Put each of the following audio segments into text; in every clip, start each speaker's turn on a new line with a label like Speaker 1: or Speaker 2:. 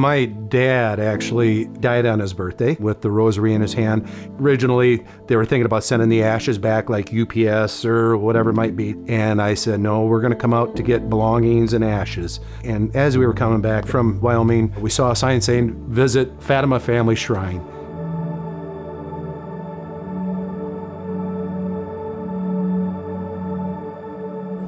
Speaker 1: My dad actually died on his birthday with the rosary in his hand. Originally, they were thinking about sending the ashes back like UPS or whatever it might be. And I said, no, we're going to come out to get belongings and ashes. And as we were coming back from Wyoming, we saw a sign saying, visit Fatima Family Shrine.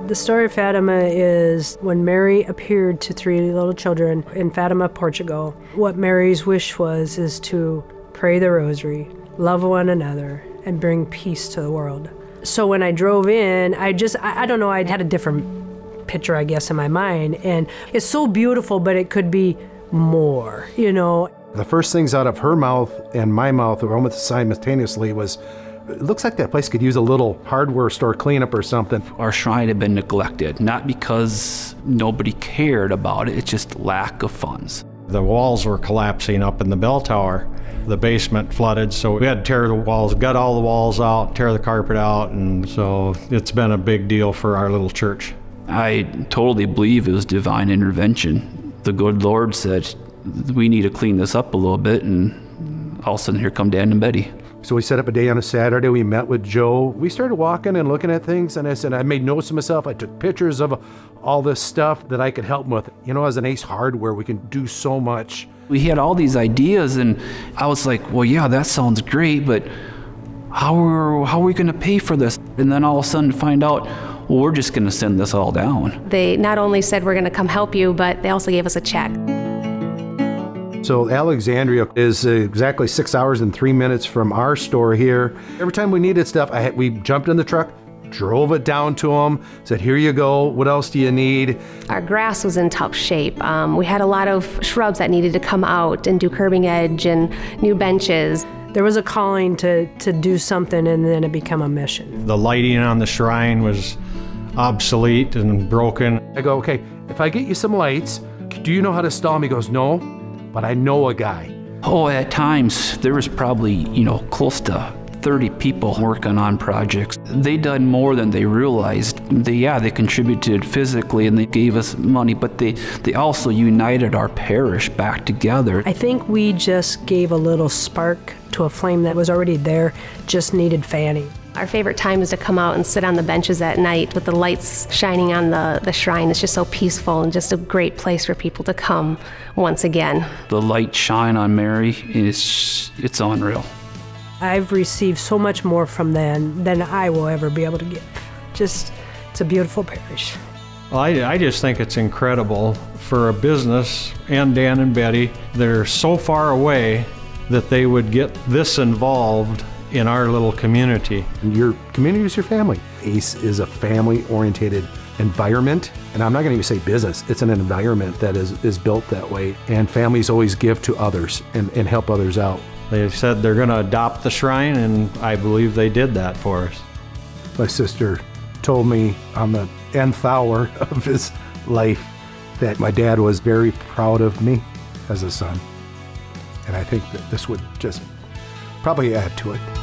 Speaker 2: The story of Fatima is when Mary appeared to three little children in Fatima, Portugal. What Mary's wish was is to pray the rosary, love one another, and bring peace to the world. So when I drove in, I just, I, I don't know, I had a different picture, I guess, in my mind. And it's so beautiful, but it could be more, you know.
Speaker 1: The first things out of her mouth and my mouth almost simultaneously was, it looks like that place could use a little hardware store cleanup or something.
Speaker 3: Our shrine had been neglected, not because nobody cared about it, it's just lack of funds.
Speaker 4: The walls were collapsing up in the bell tower. The basement flooded, so we had to tear the walls, gut all the walls out, tear the carpet out, and so it's been a big deal for our little church.
Speaker 3: I totally believe it was divine intervention. The good Lord said, we need to clean this up a little bit, and all of a sudden here come Dan and Betty.
Speaker 1: So we set up a day on a Saturday. We met with Joe. We started walking and looking at things, and I said, I made notes of myself. I took pictures of all this stuff that I could help them with. You know, as an Ace Hardware, we can do so much.
Speaker 3: We had all these ideas, and I was like, well, yeah, that sounds great, but how are, how are we going to pay for this? And then all of a sudden find out, well, we're just going to send this all down.
Speaker 5: They not only said we're going to come help you, but they also gave us a check.
Speaker 1: So Alexandria is exactly six hours and three minutes from our store here. Every time we needed stuff, I had, we jumped in the truck, drove it down to them, said, here you go, what else do you need?
Speaker 5: Our grass was in tough shape. Um, we had a lot of shrubs that needed to come out and do curbing edge and new benches.
Speaker 2: There was a calling to, to do something and then it became a mission.
Speaker 4: The lighting on the shrine was obsolete and broken.
Speaker 1: I go, okay, if I get you some lights, do you know how to install them? He goes, no, but I know a guy.
Speaker 3: Oh, at times there was probably, you know, close to 30 people working on projects. They done more than they realized. They, yeah, they contributed physically and they gave us money, but they, they also united our parish back together.
Speaker 2: I think we just gave a little spark to a flame that was already there, just needed fanning.
Speaker 5: Our favorite time is to come out and sit on the benches at night with the lights shining on the, the shrine. It's just so peaceful and just a great place for people to come once again.
Speaker 3: The light shine on Mary is it's unreal.
Speaker 2: I've received so much more from them than I will ever be able to give. Just, it's a beautiful parish.
Speaker 4: Well, I, I just think it's incredible for a business and Dan and Betty. They're so far away that they would get this involved in our little community.
Speaker 1: Your community is your family. ACE is a family oriented environment, and I'm not going to even say business, it's an environment that is, is built that way. And families always give to others and, and help others out.
Speaker 4: They said they're going to adopt the shrine, and I believe they did that for us.
Speaker 1: My sister told me on the nth hour of his life that my dad was very proud of me as a son. And I think that this would just probably add to it.